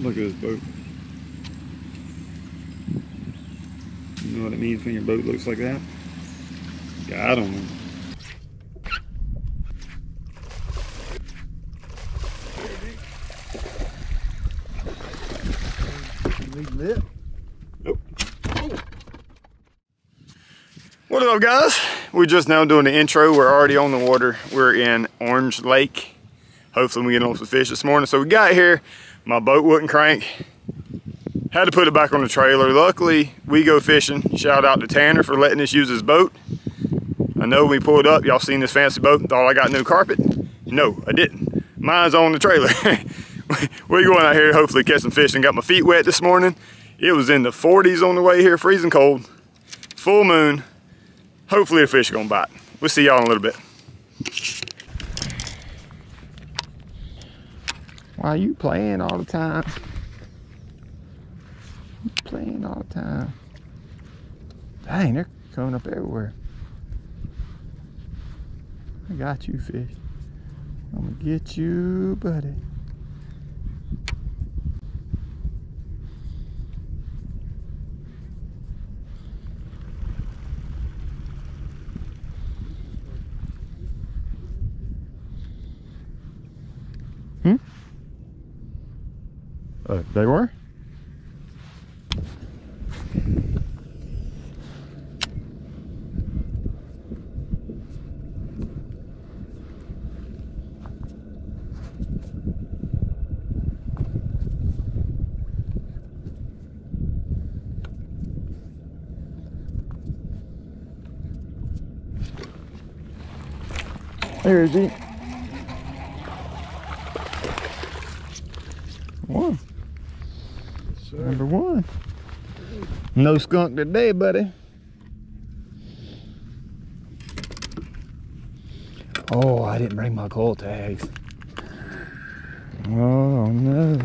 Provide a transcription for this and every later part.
Look at this boat. You know what it means when your boat looks like that? I don't know. What up guys? We're just now doing the intro. We're already on the water. We're in Orange Lake. Hopefully we get on some fish this morning. So we got here, my boat wouldn't crank. Had to put it back on the trailer. Luckily, Wego Fishing. Shout out to Tanner for letting us use his boat. I know we pulled up, y'all seen this fancy boat, thought I got new carpet. No, I didn't. Mine's on the trailer. We're going out here, hopefully catch some fish and got my feet wet this morning. It was in the 40s on the way here, freezing cold. Full moon. Hopefully the fish gonna bite. We'll see y'all in a little bit. Why you playing all the time? You playing all the time. Dang, they're coming up everywhere. I got you, fish. I'm gonna get you, buddy. Hmm? They were? There is he. One. Number one. No skunk today, buddy. Oh, I didn't bring my cull tags. Oh no.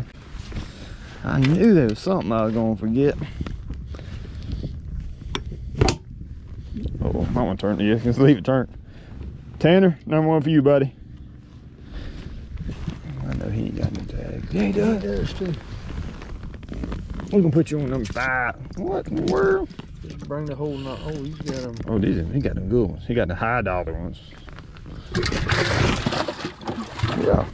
I knew there was something I was gonna forget. Oh, might want to turn it. Yeah, just leave it turned. Tanner, number one for you, buddy. I know he ain't got no tags. Yeah, he does. He does too. We're gonna put you on number five. What in the world? Just bring the whole knot. Oh, he's got them. Oh, these are, he got them good ones. He got the high dollar ones. Yeah.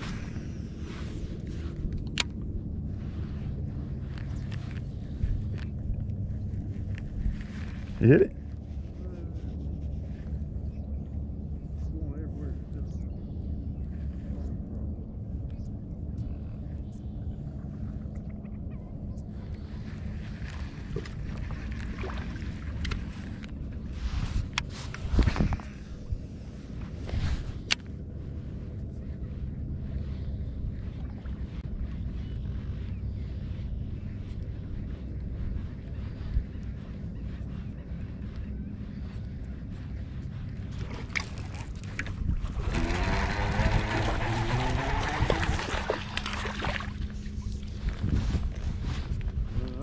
You hit it?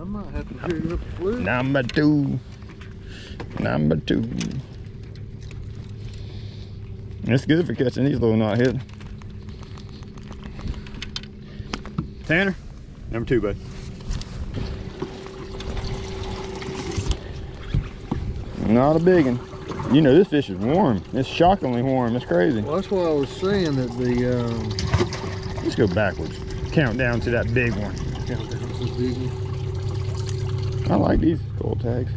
I might have to pick up the fluid. Number two. Number two. It's good for catching these little knot head. Tanner, number two, bud. Not a big one. You know this fish is warm. It's shockingly warm. It's crazy. Well, that's why I was saying that the um, Let's go backwards. Count down to that big one. countdown's a big one. I like these gold tags.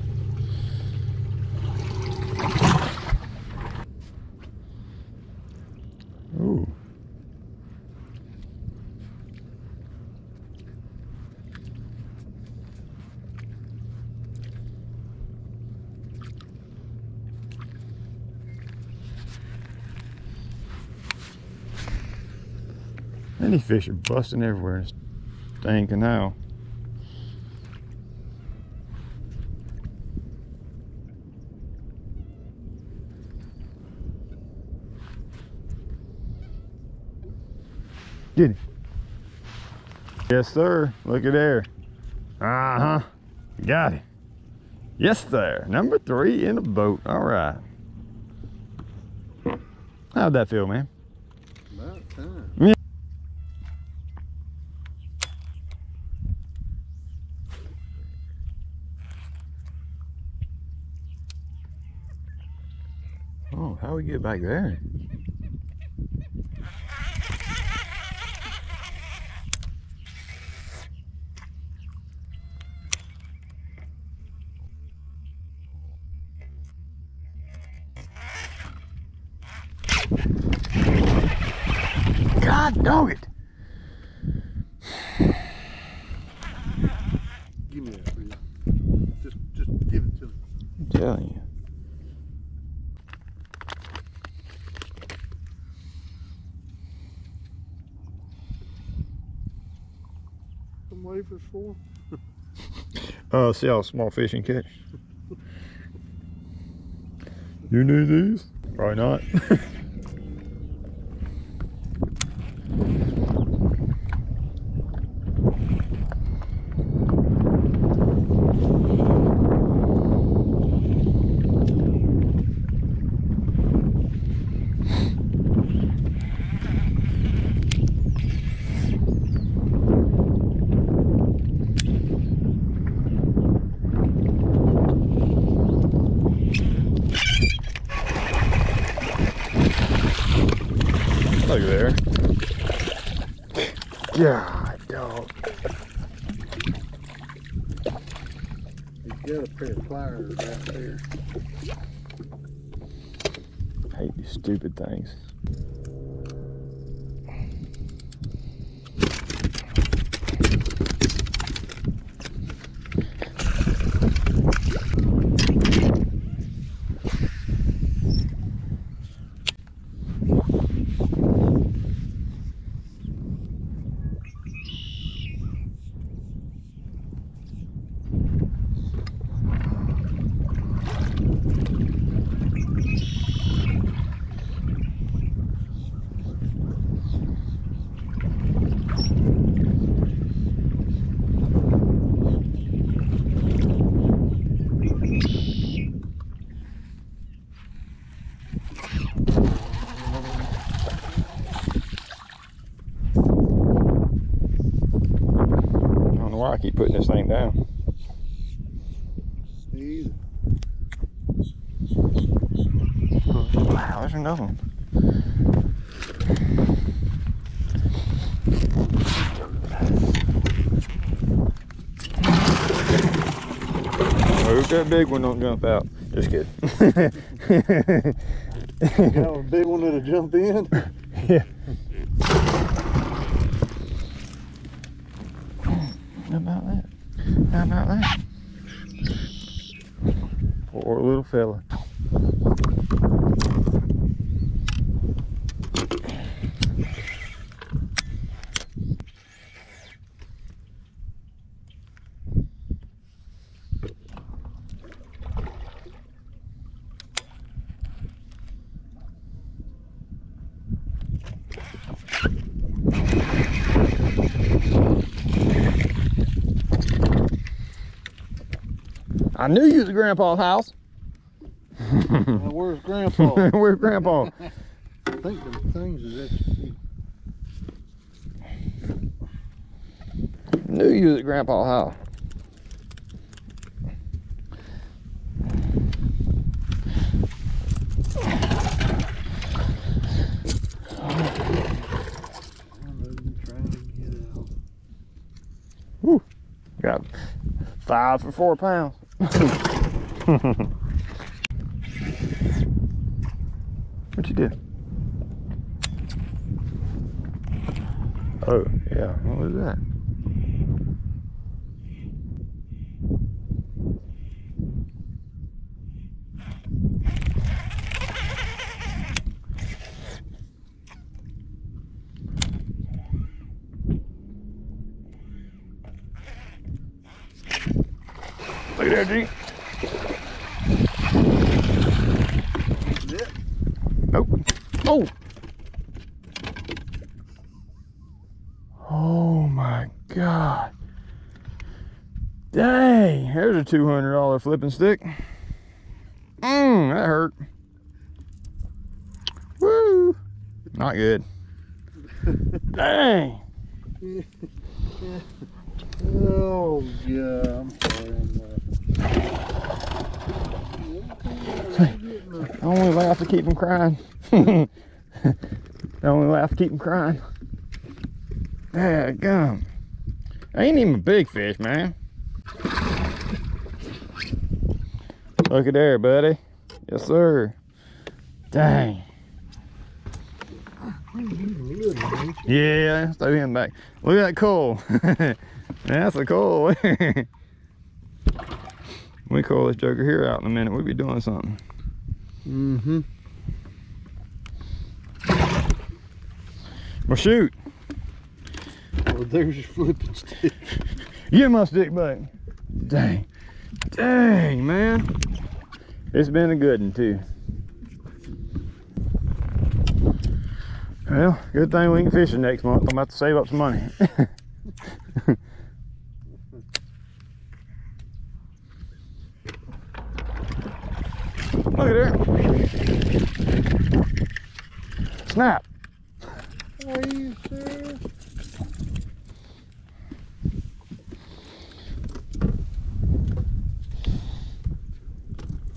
Ooh. These fish are busting everywhere in this dang canal. Yes, sir. Look at there. Uh-huh. Got it. Yes, sir. Number three in the boat. All right. How'd that feel, man? About time. Yeah. Oh, how we get back there? God dog it. Give me that, please. Just, just give it to me. I'm telling you. Some wafers for? Uh, see how small fish can catch. You need these? Probably not. Look there. God, dog. He's got a pair of pliers out there. hate these stupid things. I don't know why I keep putting this thing down. Either. Wow, there's another one. Oh, Hope that big one don't jump out. Just kidding. Got a big one that'll jump in. yeah. How about that? How about that? Poor little fella. Knew you was at Grandpa's house. Now, where's Grandpa? Where's Grandpa? I think the things is at knew you was at Grandpa's house. I know you trying to get out. Got five for four pounds. What you did? Oh, yeah. What was that? Look at. Oh. Oh. Oh my God. Dang, there's a $200 flipping stick. Mmm, that hurt. Woo. Not good. Dang. Oh, yeah. I'm sorry. Uh, I Only laugh to keep from crying. the only laugh to keep from crying. Dad gum. Ain't even a big fish, man. Look at there, buddy. Yes, sir. Dang. Yeah, throw him back. Look at that coal. That's a coal. we call this joker here out in a minute. We'll be doing something. Mm-hmm. Well, shoot. Well, there's your flipping stick. you my stick back. Dang. Dang, man. It's been a good one, too. Well, good thing we can fish it next month. I'm about to save up some money. Look at there. Snap. Are you serious?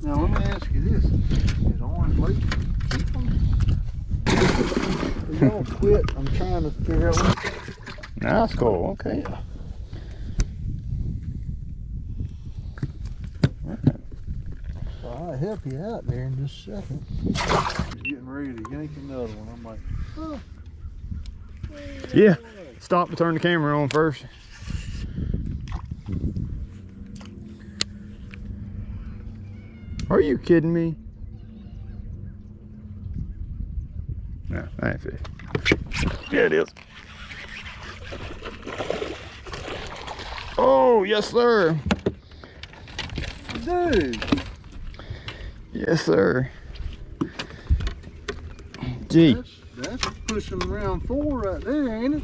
Now let me ask you this: Is Orange Lake keep them? Y'all quit. I'm trying to figure out. What... That's cool. Okay. Well, I'll help you out there in just a second. He's getting ready to yank another one. I'm like, oh. Yeah. Stop to turn the camera on first. Are you kidding me? No, that ain't fish. Yeah, it is. Oh, yes, sir. Dude, Yes, sir. Gee, that's, that's pushing around four right there, ain't it?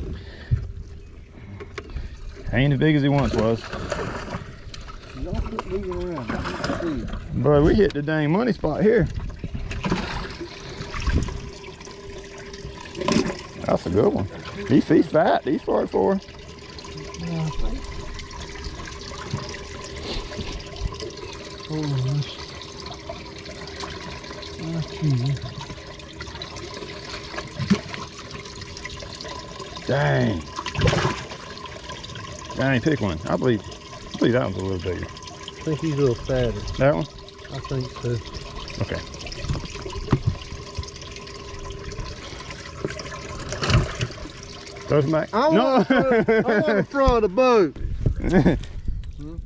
ain't as big as he once was. Y'all quit moving around. I can see it. Boy, we hit the dang money spot here. That's a good one. He's, he's fat. He's 44. Yeah, oh, I think. Hold on, let's. That's you. Dang. Dang, pick one. I believe, I believe that one's a little bigger. I think he's a little fatter. That one? I think so. Okay. Throw some back. I no. want, to, I want to throw the boat. Can't hmm?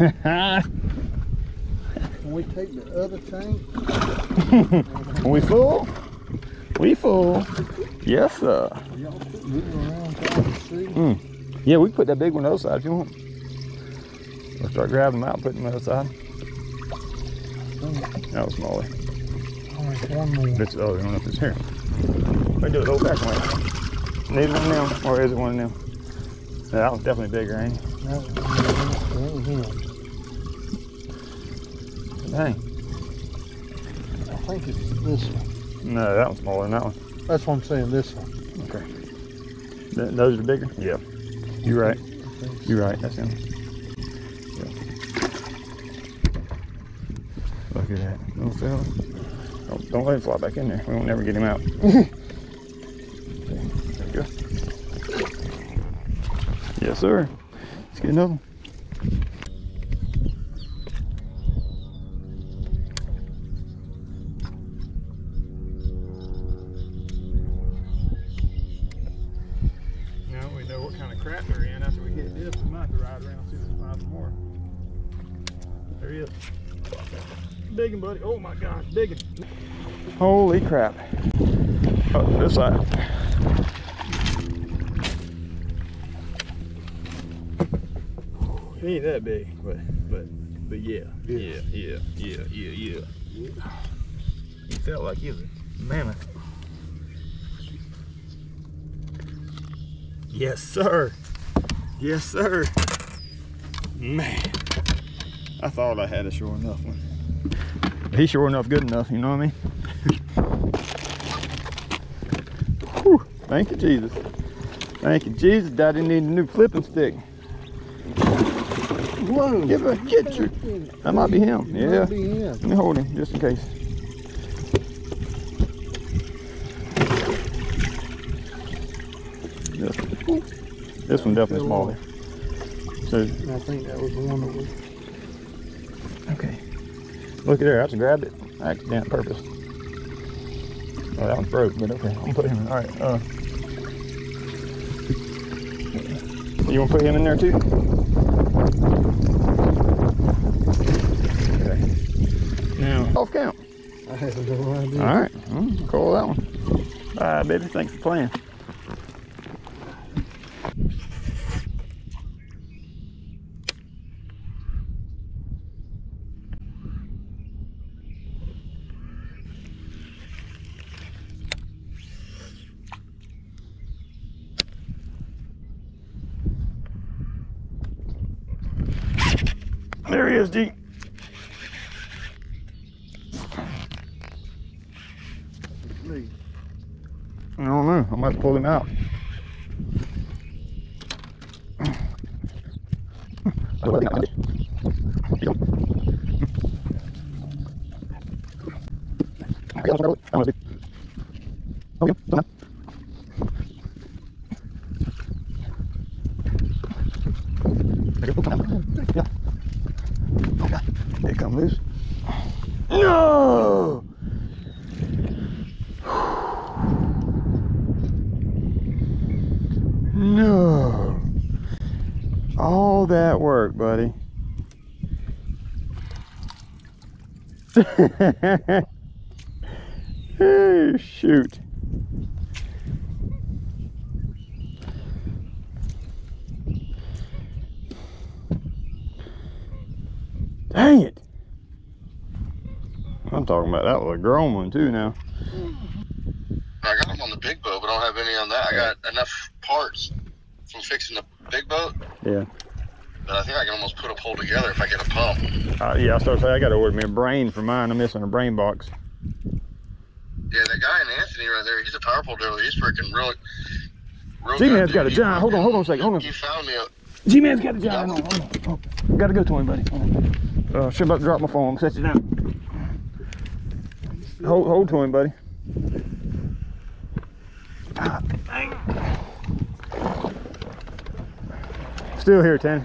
Can we take the other tank? we full? We full. Yes, sir. Trying. Hmm. Yeah, we put that big one on the other side if you want. We'll start grabbing them out and putting them on the other side. That was smaller. Only one more. It's, oh, I don't know if it's here. We do it old fashioned way. Need one of them, or is it one of them? Yeah, that one's definitely bigger, ain't it? That, that ain't him. Dang. I think it's this one. No, that one's smaller than that one. That's what I'm saying, this one. Okay. Th- those are bigger? Yeah. You're right. So. You're right. That's him. Yeah. Look at that. Little fella. Don't, don't let him fly back in there. We won't never get him out. there you go. Yes, sir. Let's get another one. Big one, buddy. Oh my gosh, big one. Holy crap. Oh, this side. He ain't that big, but but but yeah, yeah, yeah, yeah, yeah, yeah. He felt like he was a mammoth. Yes, sir. Yes, sir. Man, I thought I had a sure enough one. He's sure enough good enough, you know what I mean? Whew, thank you, Jesus. Thank you, Jesus. Daddy need a new flipping stick. Whoa. Give a get your. That might be him. Yeah. Be him. Let me hold him just in case. This, one, this one definitely smaller. So I think that was the one that was. Okay. Look at there, I just grabbed it. Accident purpose. Oh, that one's broke, but okay. I'm gonna put him in. Alright, uh. You wanna put him in there too? Okay. Now, off count. I have no idea. Alright, mm, call that one. Bye, baby. Thanks for playing. Aku nak tengok Jom Ayo, sekarang. Ayo, sekarang. Ayo, sekarang. Ayo. hey, shoot. Dang it. I'm talking about that was a grown one too now. I got them on the big boat, but I don't have any on that. I got enough parts from fixing the big boat Yeah. But I think I can almost put a pole together if I get a pump. Uh, yeah, I started saying I gotta order me a brain for mine. I'm missing a brain box. Yeah, that guy in Anthony right there, he's a powerful dealer. He's freaking real. real G-Man's got a dude. giant. Hold on, hold on a second. Hold on. He found me. G-Man's got a giant. Hold on, hold on. Gotta go to him, buddy. Hold on. Uh, should about to drop my phone. Set it down. Hold, hold to him, buddy. Ah. Still here, Tanny.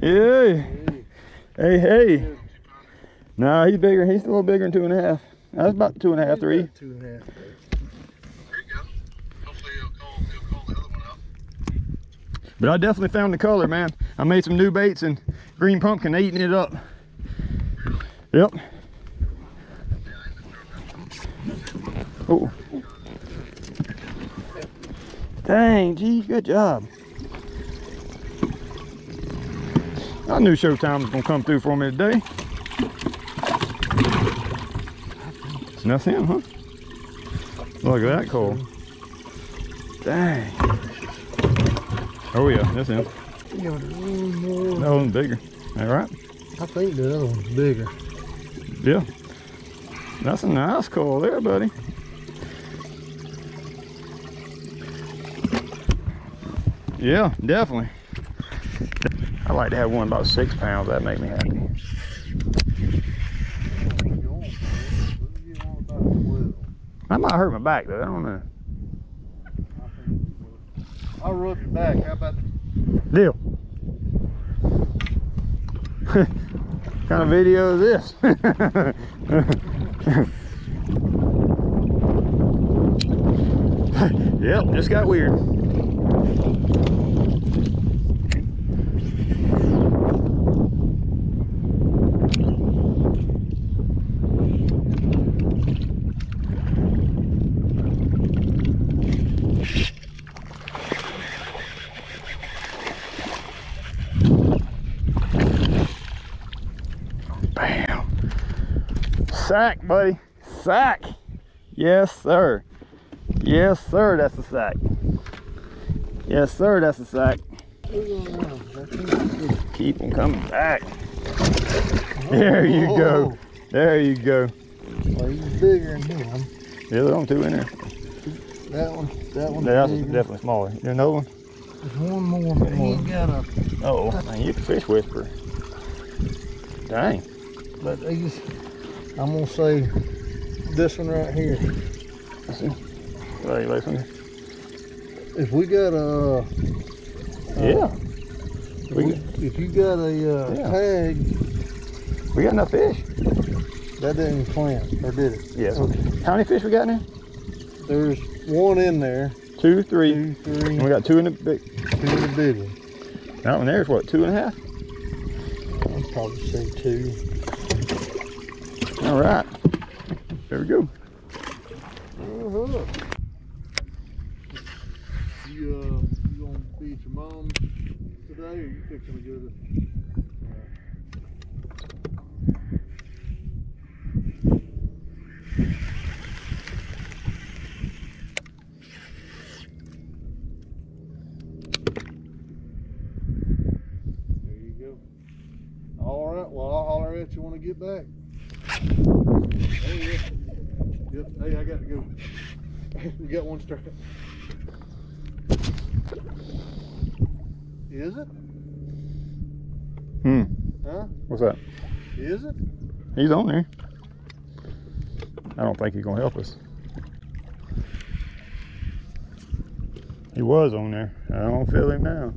Yeah. Hey, hey. Nah, he's bigger. He's a little bigger than two and a half. That's about two and a half, three. Two and a half. There you go. Hopefully he'll call, he'll call the other one out. But I definitely found the color, man. I made some new baits and green pumpkin eating it up. Yep. Oh. Dang, G, good job. I knew Showtime was gonna come through for me today. That's him, huh? Look at that coal. Dang. Oh yeah, that's him. You got one more. That one's bigger. All right. I think the other one's bigger. Yeah. That's a nice call there, buddy. Yeah, definitely. I like to have one about six pounds. That make me happy. Going, man. Let's get one about 12. That might hurt my back though. I don't know. I'll I'll rub your back. How about Deal. kind of video is this? yep, just got weird. Bam. Sack, buddy. Sack. Yes, sir. Yes, sir. That's a sack. Yes, sir. That's a sack. Keep them coming back. There you go. There you go. Well, he's bigger than him. The other one, too in there. That one, that one. That's bigger. definitely smaller. You another one? There's one more, but he ain't got a. Oh, man, you can fish whisper. Dang. But these, I'm gonna say this one right here. See. Right, last one. If we got a, Yeah, if, We if you got a uh, Yeah. tag, we got enough fish. that didn't plant, or did it? Yes. Okay. How many fish we got in There's one in there, there? Two, three. two, three, And we got two in the big. two in the big one. That one there's what, two and a half? I'd probably say two. All right. Go. Uh-huh. You, uh, you gonna be at your mom today, or you fixing to go to? There you go. All right, well, I'll holler at you when I get back. Oh, yeah. Yep, hey, I got to go. we got one strike. Is it? Hmm. Huh? What's that? Is it? He's on there. I don't think he's gonna help us. He was on there. I don't feel him now.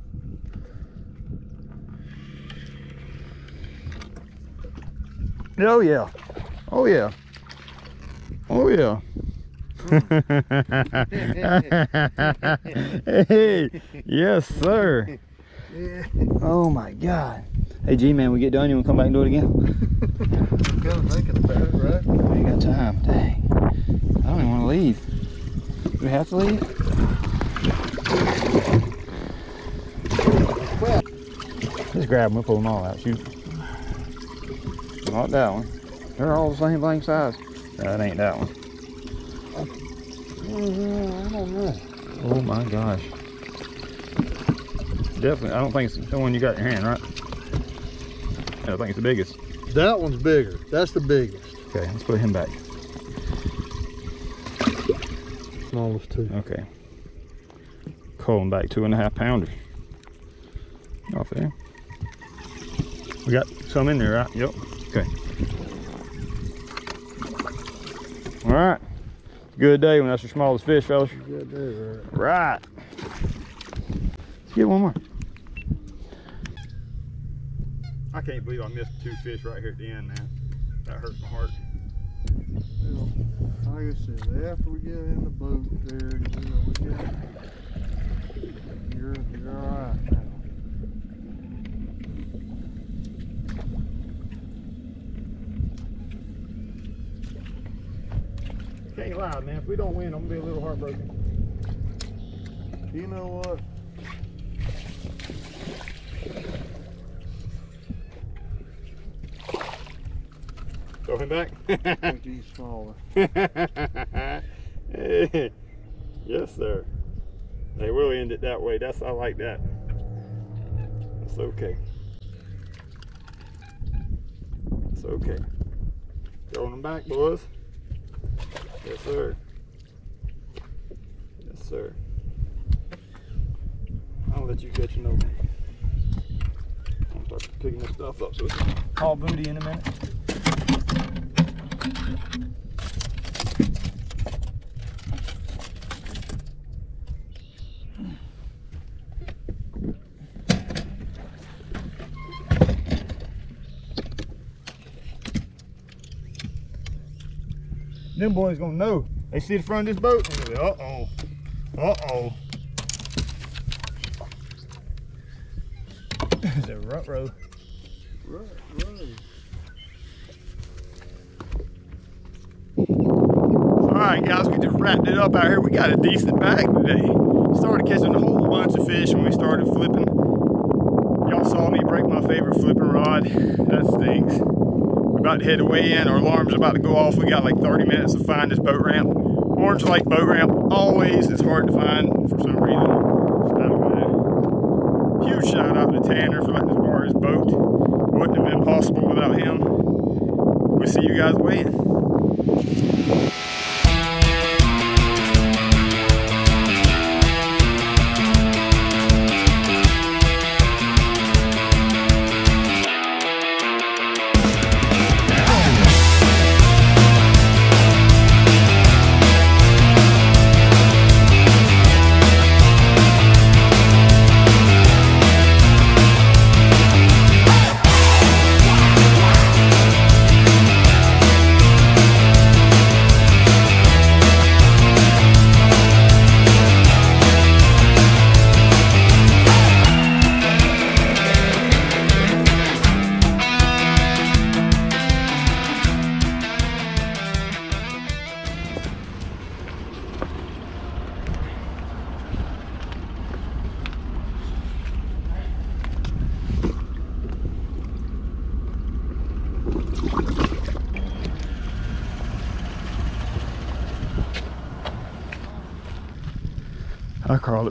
Oh yeah. Oh yeah. Oh yeah. hey, yes, sir. Yeah. Oh my God. Hey, G man, we get done. You wanna come back and do it again? Kind of thinking about it, right? We ain't got time. Dang. I don't even want to leave. Do we have to leave? Just grab them and pull them all out. Shoot. Not that one. They're all the same blank size. That ain't that one. I don't know. Oh my gosh. Definitely. I don't think it's the one you got in your hand, right? I think it's the biggest. That one's bigger. That's the biggest. Okay, let's put him back. Smallest two. Okay. Calling back two and a half pounders. Off there. We got some in there, right? Yep. Okay. All right. Good day when that's your smallest fish, fellas. You got that right. Right. Let's get one more. I can't believe I missed two fish right here at the end, man. That hurts my heart. Well, like I said, after we get in the boat there, you know, we get, you're, you're all right now. Can't lie, man. If we don't win, I'm gonna be a little heartbroken. You know what? Throw him back. I think he's smaller. Yes, sir. They will end it that way. That's I like that. That's okay. That's okay. Throwing them back, boys. Yes, sir. Yes, sir. I don't let you catch another one. I'm start picking this stuff up so it's all booty in a minute. Them boys gonna know. They see the front of this boat and they uh oh. Uh oh. It's a rut row. Right, right. All right, guys, we just wrapped it up out here. We got a decent bag today. Started catching a whole bunch of fish when we started flipping. Y'all saw me break my favorite flipping rod. That stinks. About to head away in. Our alarm's about to go off. We got like 30 minutes to find this boat ramp. Orange Lake boat ramp always is hard to find for some reason. Huge shout out to Tanner for letting us borrow his boat. Wouldn't have been possible without him. We'll see you guys weighing. I'll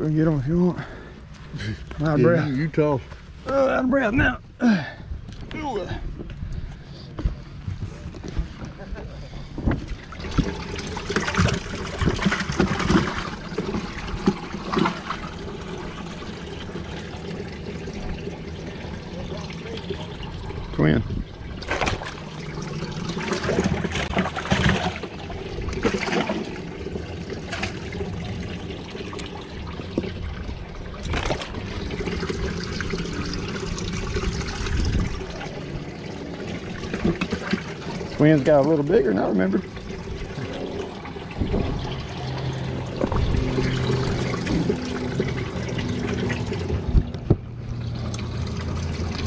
it and get them if you want. I'm out of Yeah, breath. you, you toss. Oh, uh, out of breath now. Ooh. Twin. Twins got a little bigger I remember.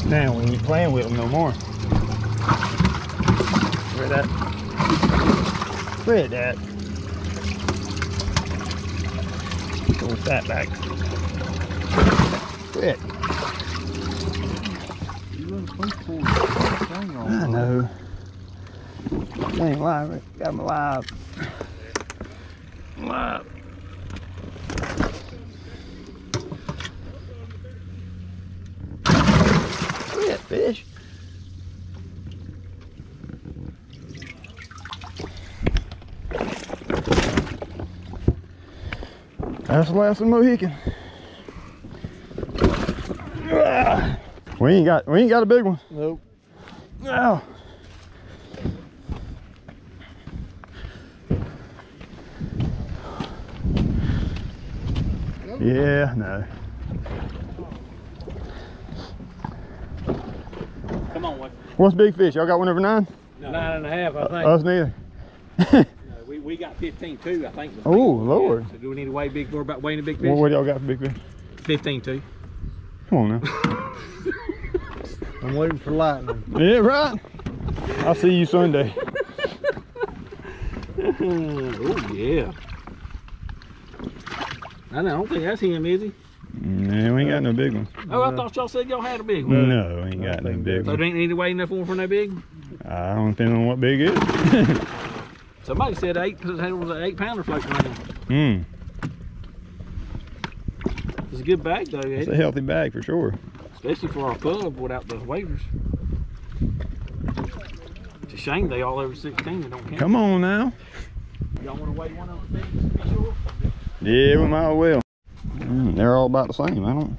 Now we ain't playing with them no more. Where that? Where that? Throw that back. Quit. You wasn't supposed to pull the thing off. I know. Ain't live. Got him alive. Live. Look at that fish. That's the last of Mohican. We ain't got we ain't got a big one. Nope. Oh. Yeah, no. Come on, what? What's big fish? Y'all got one over nine? Nine and a half, I uh, think. Us neither. No, we, we got 15 too, I think. Oh, Lord. So do we need to weigh big, more about weighing a big fish? What, what y'all got for big fish? 15 too. Come on now. I'm waiting for lightning. Yeah, right. I'll see you Sunday. oh, yeah. I don't- I don't think that's him, is he? No, we ain't got no big one. Oh, I thought y'all said y'all had a big one. No, we ain't got no big So one. there ain't any way enough one for no big? I don't depend on what big is. Somebody said eight, it was an eight pounder floating around. Hmm. It's a good bag though, It's Eddie, a healthy bag for sure. Especially for our pub without the waivers. It's a shame they all over 16 they don't count. Come on now. Y'all want to weigh one of them things to be sure? Yeah, we might as well. Mm, they're all about the same. I don't.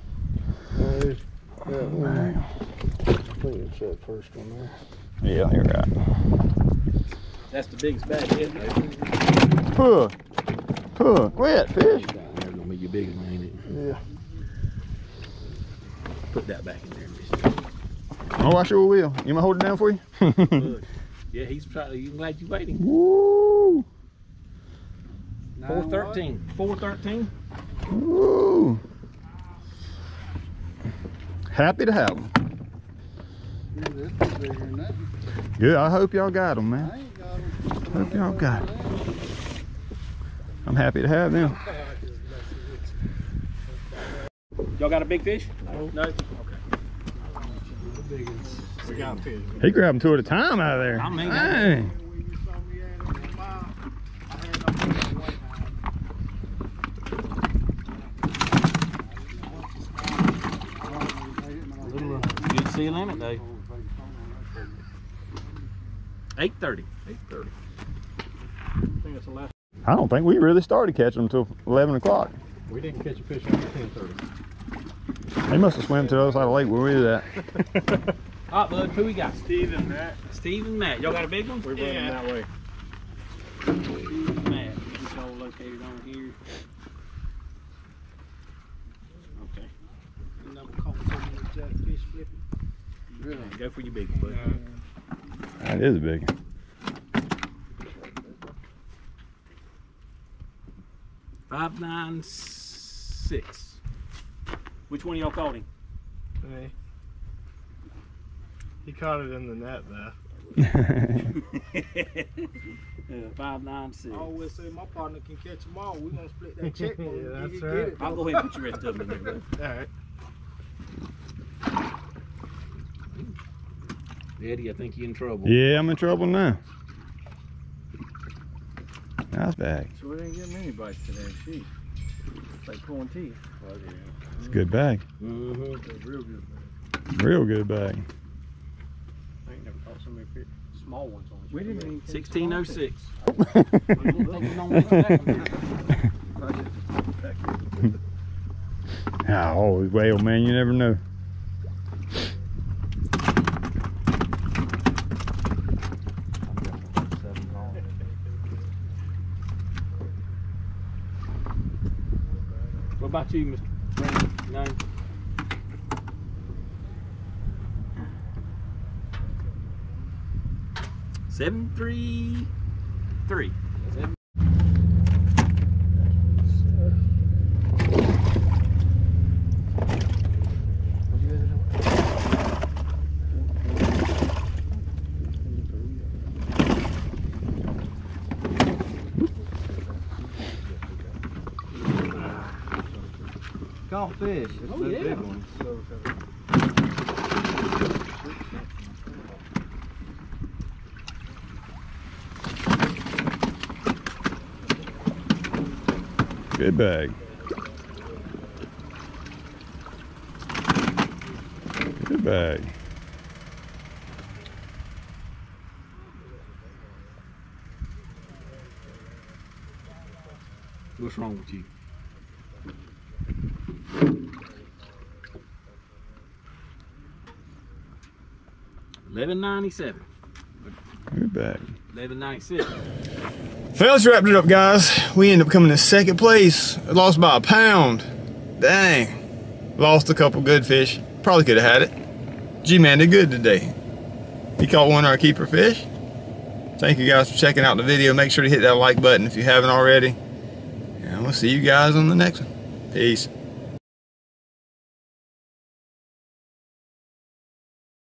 Yeah, Man. I think it's that first one there. Yeah, you're right. That's the biggest bag yet, baby. Puh. Puh. Quit, fish. That's gonna be your biggest one, ain't it? Yeah. Put that back in there. mister. Oh, I sure will. You want me to hold it down for you? Look. Yeah, he's probably. You glad you waiting? Woo. Four thirteen. Four thirteen. Woo. Happy to have them. Yeah, this is bigger than that. Good. I hope y'all got them, man. I ain't got 'em. Hope y'all got it. I'm happy to have them. Y'all got a big fish? No. No? Okay. He grabbed them two at a time out of there. I mean, Dang. Good sea limit day. 8.30. 8.30. I think that's the last. I don't think we really started catching them until 11 o'clock. We didn't catch a fish until 10.30. He must have swam to the other side of the lake where we were at. Alright bud, who we got? Steve and Matt. Steve and Matt. Y'all got a big one? We're yeah. that way. Matt, all located on here. Okay. Of these fish flipping. Really? Go for your big one, bud. That is a big one. Five nine six. Which one of y'all caught him? Hey. He caught it in the net though. Yeah, uh, five nine six. I always say my partner can catch them all. We're gonna split that check. when Yeah, that's get right. it. I'll go ahead and put your rest of them in there. bud. Alright. Eddie, I think you're in trouble. yeah, I'm in trouble now. Nice bag. So we didn't get many bites today. Sheesh. It's like pulling teeth. It's a good bag. Mm-hmm. Real good. Real good bag. I ain't never caught so many fish. Small ones on We didn't even Sixteen oh six. Always oh, whale, man. You never know. You, Mr. Brandon? Nine. Seven three three. Seven. Caught fish. It's Oh, the yeah. big ones. Good bag. Good bag. What's wrong with you? Eleven ninety seven. Good bag. Eleven ninety six. Fellas, wrapped it up, guys. We ended up coming in second place. Lost by a pound. Dang. Lost a couple good fish. Probably could have had it. G-Man did good today. He caught one of our keeper fish. Thank you guys for checking out the video. Make sure to hit that like button if you haven't already. And we'll see you guys on the next one. Peace.